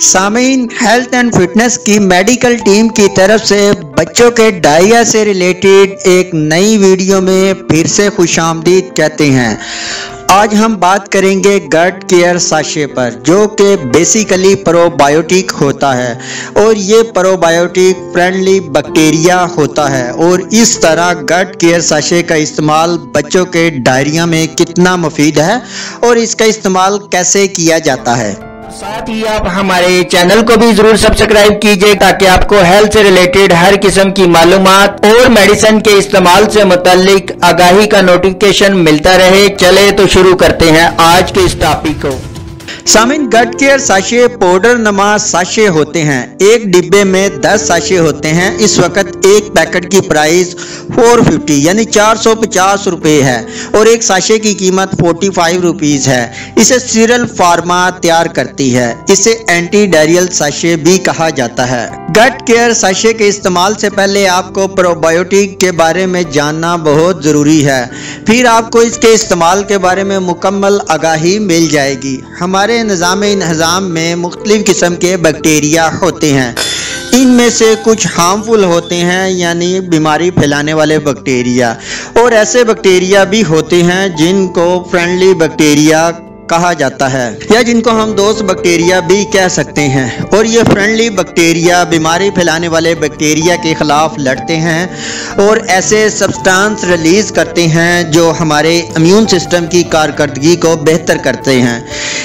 सामीन health and fitness की medical team की तरफ़ से बच्चों के डायरिया से रिलेटेड एक नई वीडियो में फिर से खुश कहते हैं। आज हम बात करेंगे गट केयर साशे पर, जो कि बेसिकली प्रोबायोटिक होता है, और ये प्रोबायोटिक फ्रेंडली बैक्टीरिया होता है, और इस तरह गट केयर साशे का इस्तेमाल बच्चों के डायरिया में कितना मुफीद है, और इसका इस्तेमाल कैसे किया जाता है। साथ ही आप हमारे चैनल को भी ज़रूर सब्सक्राइब कीजिए ताकि आपको हेल्थ से रिलेटेड हर किस्म की मालूम और मेडिसिन के इस्तेमाल से मुतलिक आगाही का नोटिफिकेशन मिलता रहे। चले तो शुरू करते हैं आज के इस टॉपिक को। सामिन गट केयर साशे पाउडर नमा साशे होते हैं। एक डिब्बे में 10 साशे होते हैं। इस वक्त एक पैकेट की प्राइस 450 यानी चार सौ रुपये है और एक साशे की कीमत 45 रुपीज़ है। इसे सीरल फार्मा तैयार करती है। इसे एंटी डायरियल साशे भी कहा जाता है। गट केयर साशे के इस्तेमाल से पहले आपको प्रोबायोटिक के बारे में जानना बहुत ज़रूरी है। फिर आपको इसके इस्तेमाल के बारे में मुकम्मल आगाही मिल जाएगी। हमारे निज़ाम हज़ाम में मुख्तलिफ़ किस्म के बैक्टीरिया होते हैं। इनमें से कुछ हार्मफुल होते हैं, यानी बीमारी फैलाने वाले बैक्टीरिया। और ऐसे बैक्टीरिया भी होते हैं जिनको फ्रेंडली बैक्टीरिया कहा जाता है। या जिनको हम दोस्त बैक्टीरिया भी कह सकते हैं। और ये फ्रेंडली बैक्टीरिया, बीमारी फैलाने वाले बैक्टीरिया के खिलाफ लड़ते हैं। और ऐसे सब्सटेंस रिलीज़ करते हैं, जो हमारे इम्यून सिस्टम की कारकर्दगी को बेहतर करते हैं।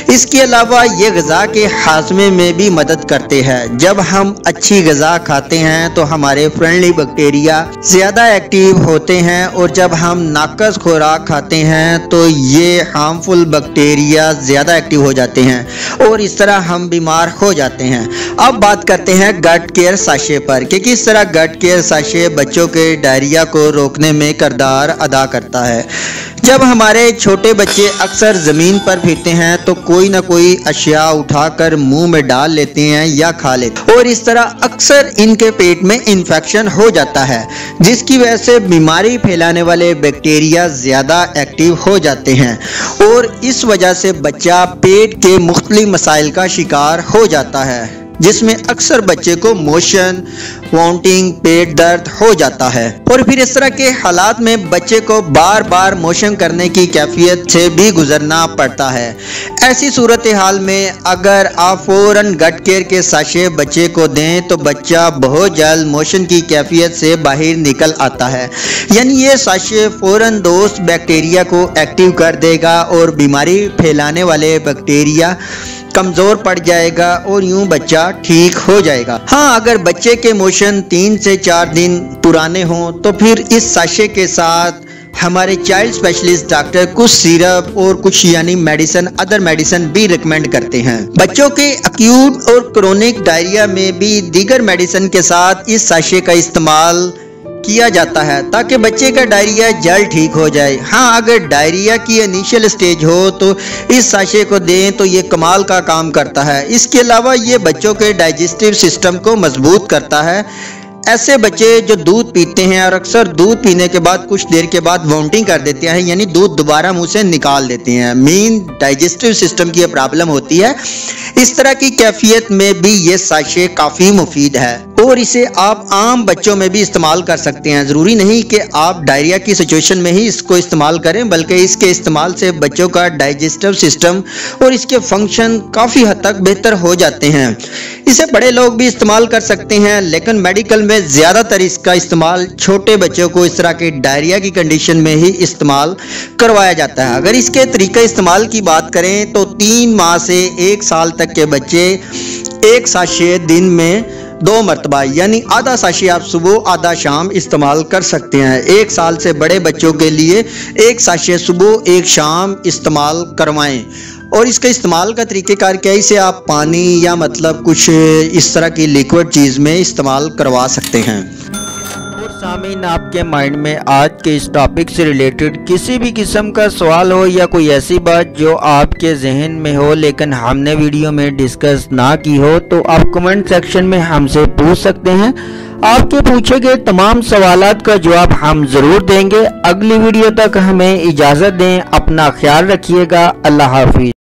इसके अलावा ये गज़ा के हाजमे में भी मदद करते हैं। जब हम अच्छी गज़ा खाते हैं तो हमारे फ्रेंडली बैक्टीरिया ज़्यादा एक्टिव होते हैं। और जब हम नाकस खुराक खाते हैं तो ये हार्मफुल बैक्टीरिया बैक्टीरिया ज़्यादा एक्टिव हो जाते हैं और इस तरह हम बीमार हो जाते हैं। अब बात करते हैं गट केयर साशे पर कि किस तरह गट केयर साशे बच्चों के डायरिया को रोकने में करदार अदा करता है। जब हमारे छोटे बच्चे अक्सर ज़मीन पर फिरते हैं तो कोई ना कोई अशिया उठाकर मुँह में डाल लेते हैं या खा लेते और इस तरह अक्सर इनके पेट में इन्फेक्शन हो जाता है, जिसकी वजह से बीमारी फैलाने वाले बैक्टीरिया ज़्यादा एक्टिव हो जाते हैं। और इस वजह से बच्चा पेट के मुख्तलि मसाइल का शिकार हो जाता है। जिसमें अक्सर बच्चे को मोशन वॉन्टिंग पेट दर्द हो जाता है। और फिर इस तरह के हालात में बच्चे को बार बार मोशन करने की कैफियत से भी गुजरना पड़ता है। ऐसी सूरत हाल में अगर आप फ़ौरन गट केयर के साशे बच्चे को दें तो बच्चा बहुत जल्द मोशन की कैफियत से बाहर निकल आता है। यानी ये साशे फ़ौरन दोस्त बैक्टीरिया को एक्टिव कर देगा और बीमारी फैलाने वाले बैक्टीरिया कमज़ोर पड़ जाएगा और यूँ बच्चा ठीक हो जाएगा। हाँ अगर बच्चे के मोशन तीन से चार दिन पुराने हों तो फिर इस साशे के साथ हमारे चाइल्ड स्पेशलिस्ट डॉक्टर कुछ सिरप और कुछ यानी मेडिसिन अदर मेडिसिन भी रिकमेंड करते हैं। बच्चों के अक्यूट और क्रोनिक डायरिया में भी दीगर मेडिसिन के साथ इस साशे का इस्तेमाल किया जाता है ताकि बच्चे का डायरिया जल्द ठीक हो जाए। हाँ अगर डायरिया की इनिशियल स्टेज हो तो इस साशे को दें तो ये कमाल का काम करता है। इसके अलावा ये बच्चों के डाइजेस्टिव सिस्टम को मज़बूत करता है। ऐसे बच्चे जो दूध पीते हैं और अक्सर दूध पीने के बाद कुछ देर के बाद वॉन्टिंग कर देते हैं, यानी दूध दोबारा मुँह से निकाल देते हैं। मेन डाइजेस्टिव सिस्टम की प्रॉब्लम होती है। इस तरह की कैफियत में भी ये साशे काफ़ी मुफीद है। और इसे आप आम बच्चों में भी इस्तेमाल कर सकते हैं। ज़रूरी नहीं कि आप डायरिया की सिचुएशन में ही इसको इस्तेमाल करें, बल्कि इसके इस्तेमाल से बच्चों का डाइजेस्टिव सिस्टम और इसके फ़ंक्शन काफ़ी हद तक बेहतर हो जाते हैं। इसे बड़े लोग भी इस्तेमाल कर सकते हैं, लेकिन मेडिकल में ज़्यादातर इसका इस्तेमाल छोटे बच्चों को इस तरह के डायरिया की कंडीशन में ही इस्तेमाल करवाया जाता है। अगर इसके तरीका इस्तेमाल की बात करें तो तीन माह से एक साल तक के बच्चे एक साशे दिन में दो मरतबा, यानी आधा साशी आप सुबह, आधा शाम इस्तेमाल कर सकते हैं। एक साल से बड़े बच्चों के लिए एक साशे सुबह, एक शाम इस्तेमाल करवाएँ। और इसका इस्तेमाल का तरीक़ेकार क्या है? इसे आप पानी या मतलब कुछ इस तरह की लिक्विड चीज़ में इस्तेमाल करवा सकते हैं। सामीन, आपके माइंड में आज के इस टॉपिक से रिलेटेड किसी भी किस्म का सवाल हो या कोई ऐसी बात जो आपके जहन में हो लेकिन हमने वीडियो में डिस्कस ना की हो तो आप कमेंट सेक्शन में हमसे पूछ सकते हैं। आपके पूछे गए तमाम सवाल का जवाब हम ज़रूर देंगे। अगली वीडियो तक हमें इजाज़त दें, अपना ख्याल रखिएगा। अल्लाह हाफिज।